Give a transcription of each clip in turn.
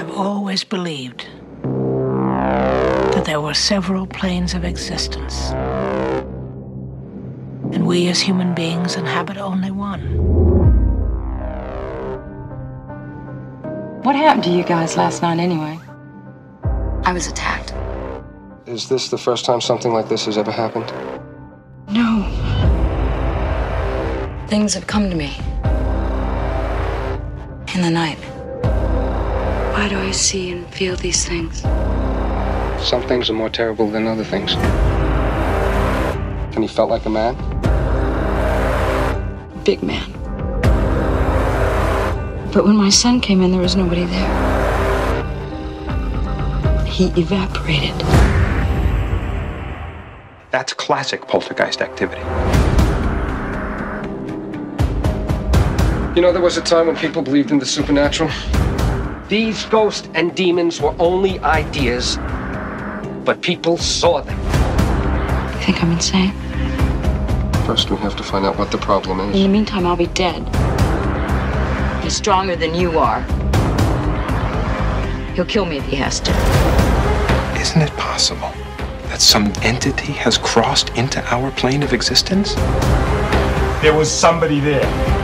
I've always believed that there were several planes of existence. And we as human beings inhabit only one. What happened to you guys last night anyway? I was attacked. Is this the first time something like this has ever happened? No. Things have come to me. In the night. Why do I see and feel these things? Some things are more terrible than other things. And he felt like a man? Big man. But when my son came in, there was nobody there. He evaporated. That's classic poltergeist activity. You know, there was a time when people believed in the supernatural. These ghosts and demons were only ideas, but people saw them. You think I'm insane? First, we have to find out what the problem is. In the meantime, I'll be dead. He's stronger than you are. He'll kill me if he has to. Isn't it possible that some entity has crossed into our plane of existence? There was somebody there.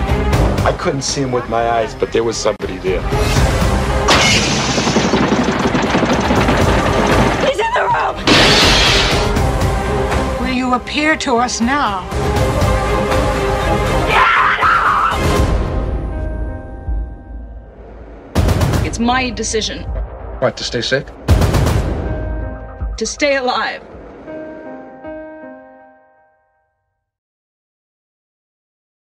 I couldn't see him with my eyes, but there was somebody there. He's in the room! Will you appear to us now? It's my decision What, to stay sick? to stay alive.